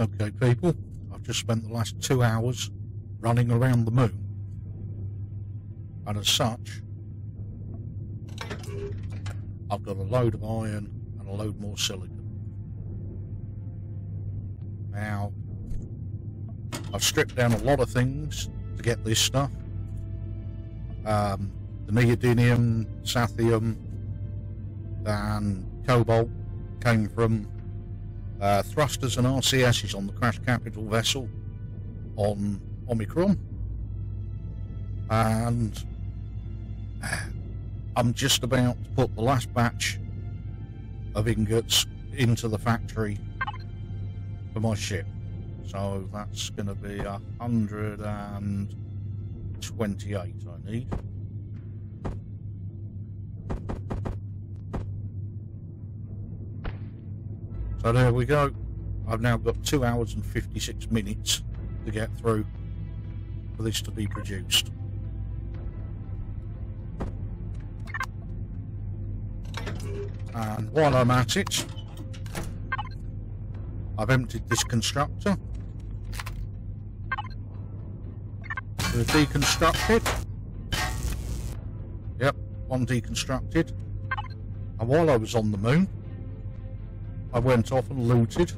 Okay, people, I've just spent the last two hours running around the moon. And as such, I've got a load of iron and a load more silicon. Now, I've stripped down a lot of things to get this stuff. Um, the neodymium, sathium, and cobalt came from uh, thrusters and RCSs on the Crash Capital vessel on Omicron. And I'm just about to put the last batch of ingots into the factory for my ship. So that's going to be hundred and twenty-eight I need. So there we go. I've now got two hours and 56 minutes to get through for this to be produced. And while I'm at it, I've emptied this constructor. To deconstruct it. Yep, one deconstructed. And while I was on the moon, I went off and looted.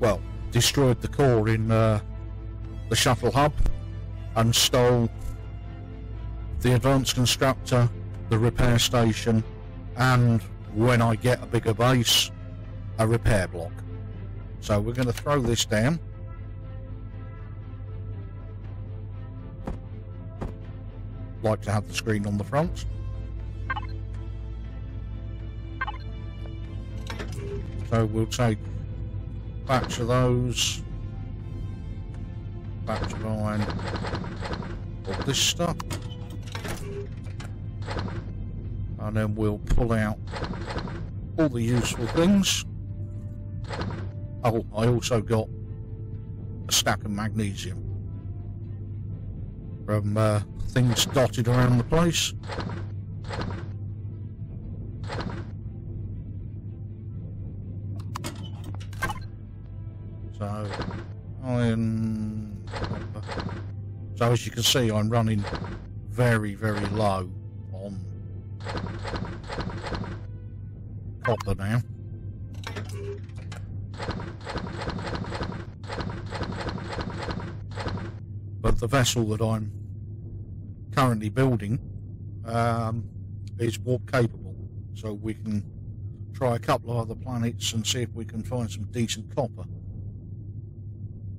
Well, destroyed the core in uh, the shuttle hub and stole the advanced constructor, the repair station, and when I get a bigger base, a repair block. So we're going to throw this down. Like to have the screen on the front. So we'll take batch of those, batch of iron, all this stuff, and then we'll pull out all the useful things. Oh, I also got a stack of magnesium from uh, things dotted around the place. So, I'm... So as you can see, I'm running very, very low on copper now. But the vessel that I'm currently building um, is warp capable, so we can try a couple of other planets and see if we can find some decent copper.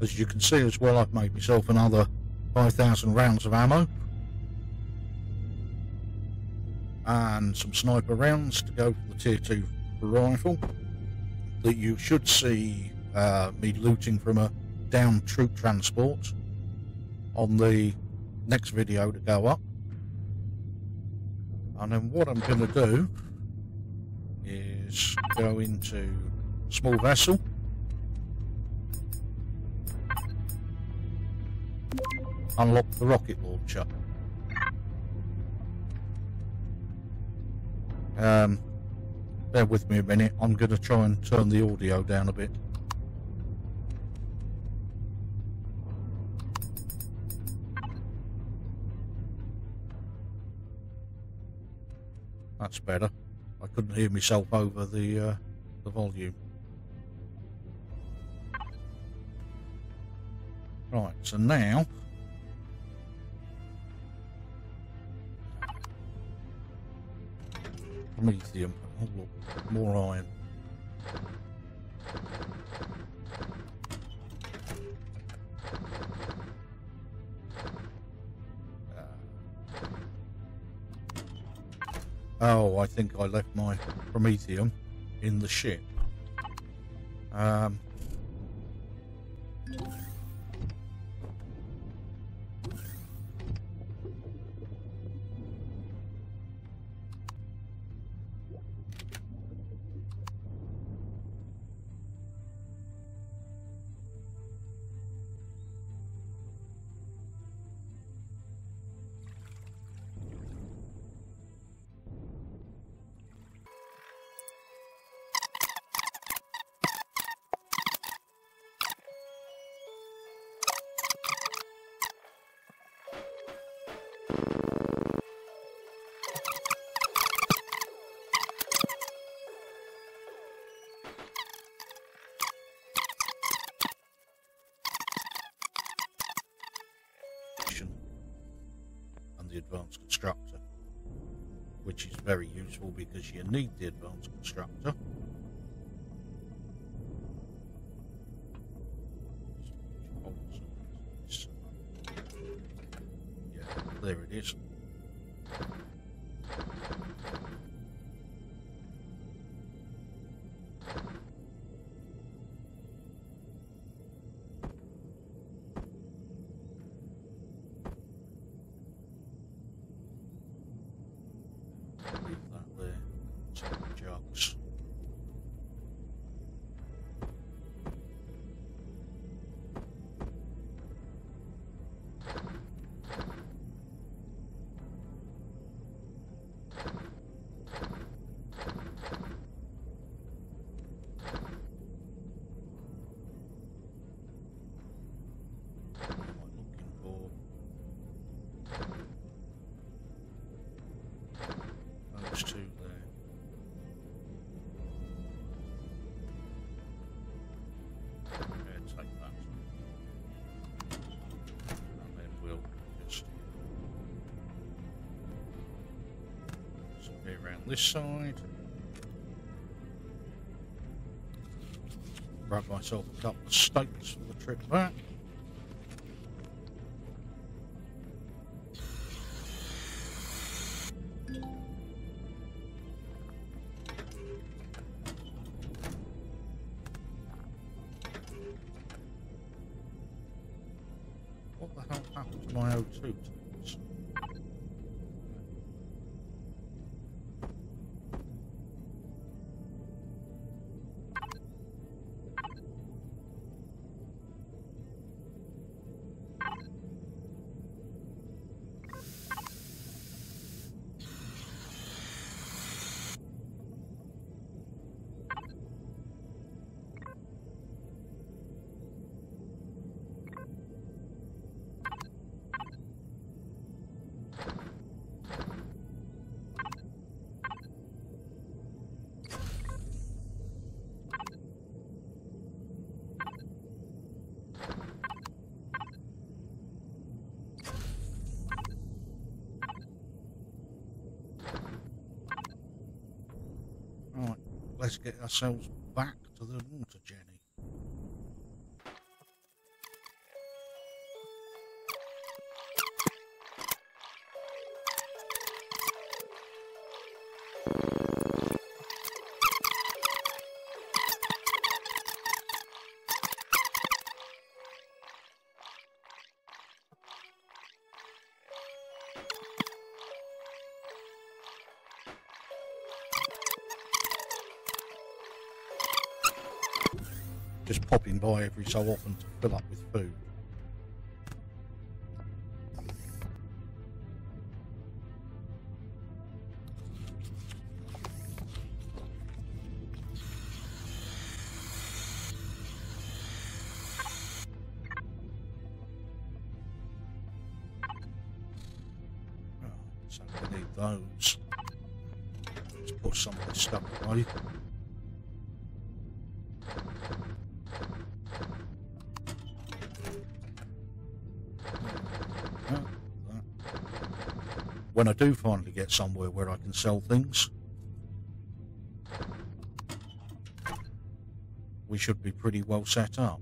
As you can see as well, I've made myself another 5,000 rounds of ammo. And some sniper rounds to go for the tier 2 rifle. That you should see uh, me looting from a down troop transport on the next video to go up. And then what I'm going to do is go into small vessel unlock the rocket launcher. Um, bear with me a minute. I'm going to try and turn the audio down a bit. That's better. I couldn't hear myself over the uh, the volume. Right, so now Oh more iron. Oh, I think I left my Promethium in the ship. Um, very useful because you need the advanced constructor. Yeah, there it is. This side. Grab myself a couple of steaks for the trip back. What the hell happened to my O2 tanks? Let's get ourselves back to the water. Just popping by every so often to fill up with food. Oh, so those. Let's put some of this stuff away. When I do finally get somewhere where I can sell things, we should be pretty well set up.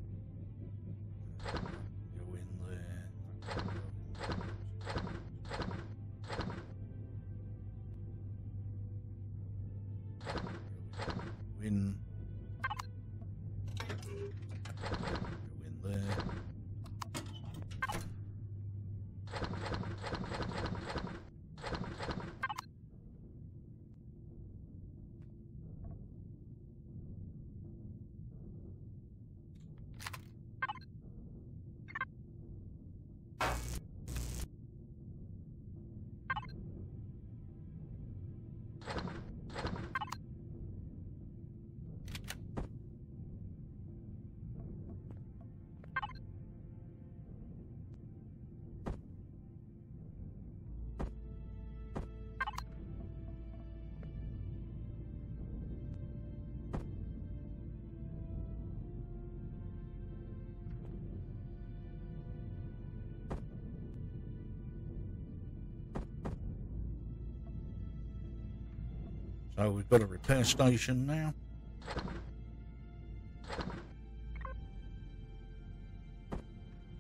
So we've got a repair station now.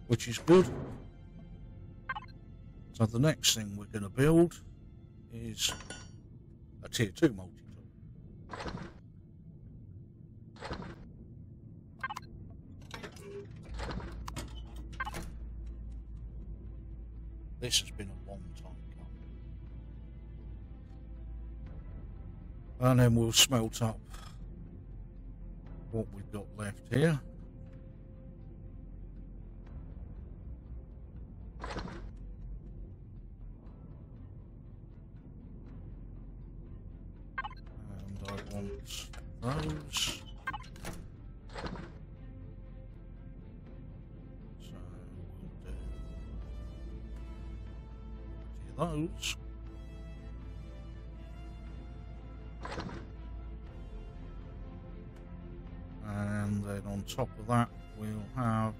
Which is good. So the next thing we're going to build is a tier 2 multi-tool. This has been a And then we'll smelt up what we've got left here. Those. So do those. Top of that, we'll have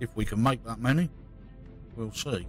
if we can make that many, we'll see.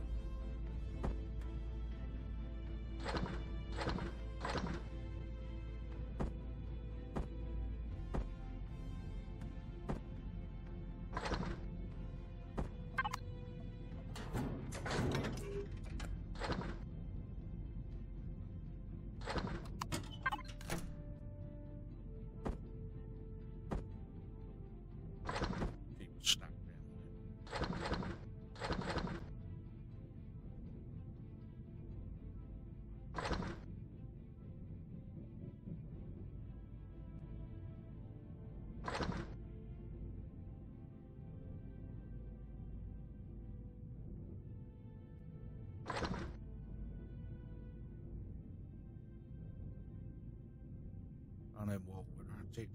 We're at it,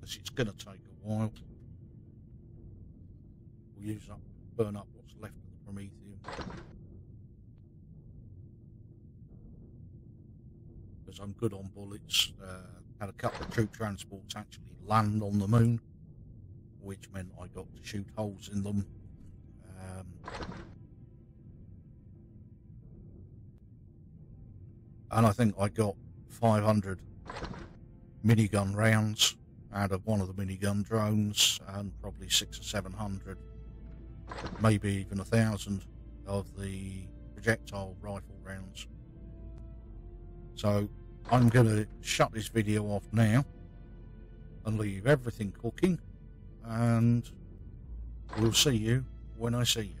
because it's going to take a while. We'll use up, burn up what's left of the Promethium. Because I'm good on bullets. Uh, had a couple of troop transports actually land on the moon, which meant I got to shoot holes in them. Um, and I think I got 500 minigun rounds out of one of the minigun drones and probably six or seven hundred, maybe even a thousand of the projectile rifle rounds. So I'm going to shut this video off now and leave everything cooking and we'll see you when I see you.